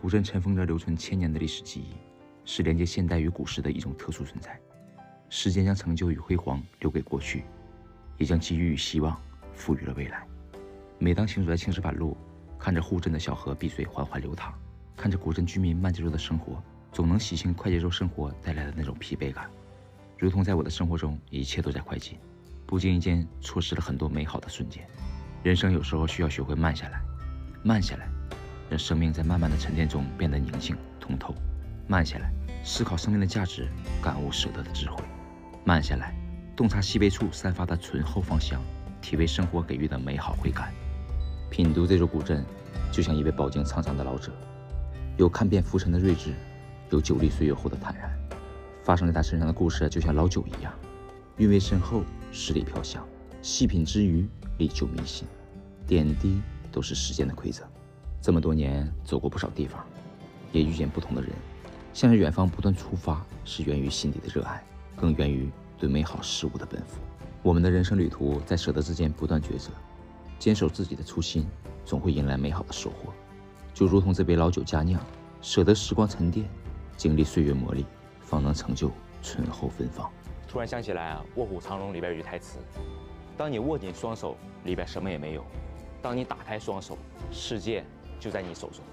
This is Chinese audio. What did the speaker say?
古镇尘封着留存千年的历史记忆，是连接现代与古时的一种特殊存在。时间将成就与辉煌留给过去，也将机遇与希望赋予了未来。每当行走在青石板路，看着护镇的小河碧水缓缓流淌，看着古镇居民慢节奏的生活，总能洗清快节奏生活带来的那种疲惫感。如同在我的生活中，一切都在快进，不经意间错失了很多美好的瞬间。人生有时候需要学会慢下来，慢下来，让生命在慢慢的沉淀中变得宁静通透。慢下来，思考生命的价值，感悟舍得的智慧。慢下来，洞察西北处散发的醇厚芳香，体味生活给予的美好回甘。品读这座古镇，就像一位饱经沧桑的老者，有看遍浮沉的睿智，有久历岁月后的坦然。发生在他身上的故事，就像老酒一样，韵味深厚，十里飘香。细品之余，历久弥新。点滴都是时间的馈赠。这么多年，走过不少地方，也遇见不同的人。向着远方不断出发，是源于心底的热爱。更源于对美好事物的奔赴。我们的人生旅途在舍得之间不断抉择，坚守自己的初心，总会迎来美好的收获。就如同这杯老酒佳酿，舍得时光沉淀，经历岁月磨砺，方能成就醇厚芬芳。突然想起来啊，《卧虎藏龙》里边有句台词：“当你握紧双手，里边什么也没有；当你打开双手，世界就在你手中。”